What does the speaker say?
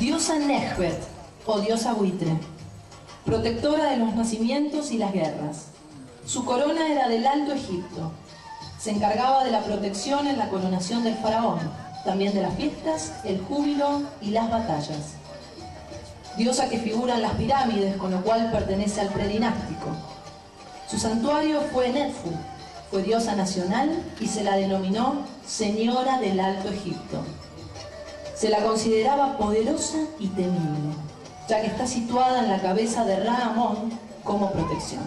Diosa Nechbet, o diosa buitre, protectora de los nacimientos y las guerras. Su corona era del Alto Egipto. Se encargaba de la protección en la coronación del faraón, también de las fiestas, el júbilo y las batallas. Diosa que figura en las pirámides, con lo cual pertenece al predinástico. Su santuario fue Netfu, fue diosa nacional y se la denominó Señora del Alto Egipto. Se la consideraba poderosa y temible, ya que está situada en la cabeza de Ra como protección.